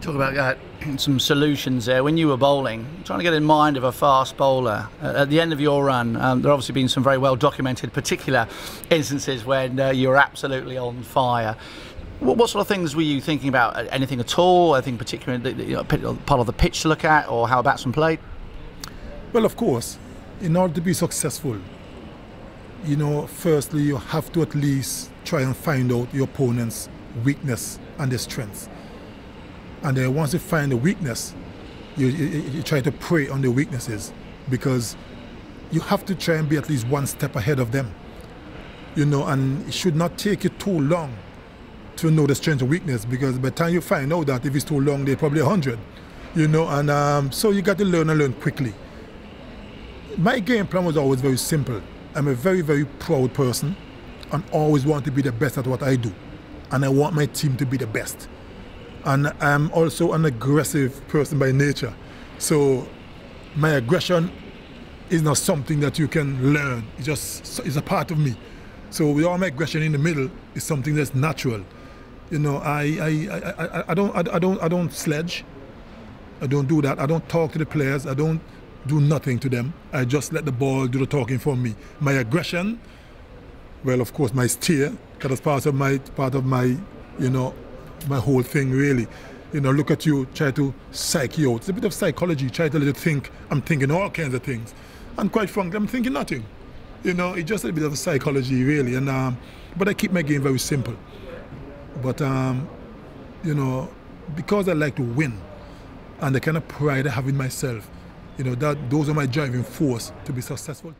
Talk about uh, some solutions there. When you were bowling, trying to get in mind of a fast bowler uh, at the end of your run, um, there have obviously been some very well documented particular instances when uh, you're absolutely on fire. What, what, sort of things were you thinking about? Anything at all? Anything particular, you know, part of the pitch to look at, or how batsmen played? Well, of course, in order to be successful, you know, firstly you have to at least try and find out your opponent's weakness and their strengths and then once you find the weakness, you, you, you try to prey on the weaknesses because you have to try and be at least one step ahead of them. You know, and it should not take you too long to know the strength and weakness because by the time you find out that if it's too long, they're probably 100. You know, and um, so you got to learn and learn quickly. My game plan was always very simple. I'm a very, very proud person and always want to be the best at what I do. And I want my team to be the best and I'm also an aggressive person by nature. So my aggression is not something that you can learn. It's just it's a part of me. So with all my aggression in the middle is something that's natural. You know, I I, I, I, don't I, I don't I don't sledge. I don't do that. I don't talk to the players. I don't do nothing to them. I just let the ball do the talking for me. My aggression, well, of course, my steer, because part of my part of my, you know, my whole thing really. You know, look at you, try to psych you out. It's a bit of psychology, try to let you think I'm thinking all kinds of things. And quite frankly, I'm thinking nothing. You know, it's just a bit of psychology really. And um, but I keep my game very simple. But um, you know, because I like to win and the kind of pride I have in myself, you know, that those are my driving force to be successful.